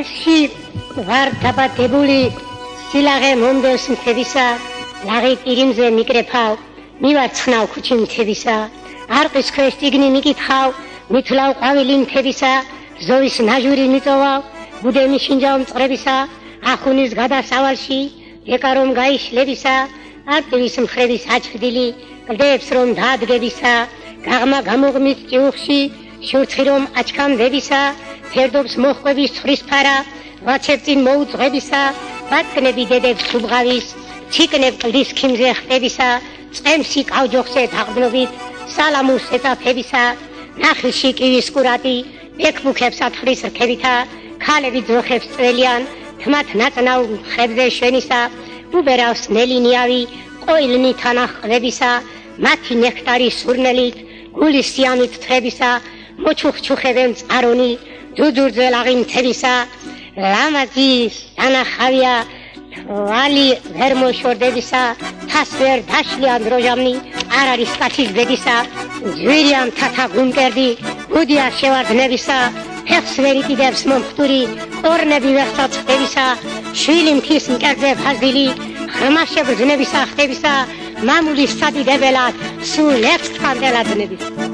მასში ვარ დაბადებული სილაღე მომდევს მთებისა ლაღი პირიმზე მიკრეფავ მივარცხნავ ქუჩი მთებისა არყის ქვეშ წიგნი მიკითხავ მითვლავ ყვავილი მთებისა ზოვის ნაჟური მიწოვავ ბუდემი შინჯავ მწყრებისა ახუნის გადასავალში ეკა რომ გაიშლებისა არტივის მხრების აჩრდილი კლდეებს რომ დაადგებისა გაღმა გამოღმის ჭიუხში შურცხი რომ აჩქამდებისა ფერდობს მოხვების ცხრის ფარა ვაჩებ წინ მოუძღებისა ბატკნები დედებს თუბღავის ჩიკნებ კლდის ქიმზე ხტებისა წემსი კავჯოხზე დაღბნობით სალამუს ეწაფებისა ნახილში კივის კურატი ბექბუქებს ათხრის რქებითა ქალები ძოხებს წველიან თმათ ნაწნავ ხებზე შვენისა უბერავს ნელინიავი ყოილნი თანახყრებისა მათი ნექტარი სურნელით გულის სიამით თრებისა მოჩუხჩუხებენ წარონი ძუძურძე ლაღი მთებისა ლამაზი ანახავია ვალი ვერ მოშორდებისა თას ვერ დაშლი ანდროჟამნი არ არის კაცის ბედისა ძვირიამ თათა გუნკერდი გუდია შევარდნებისა ფეხს ვერ იკიდებს მომხტური ორნები ვერ წაწდებისა შვილი მთის მკერდზე ფაზილი ხმაშებ ზნებისა ხდებისა მამულის სადიდებელად სულ ერთ კანდელადნების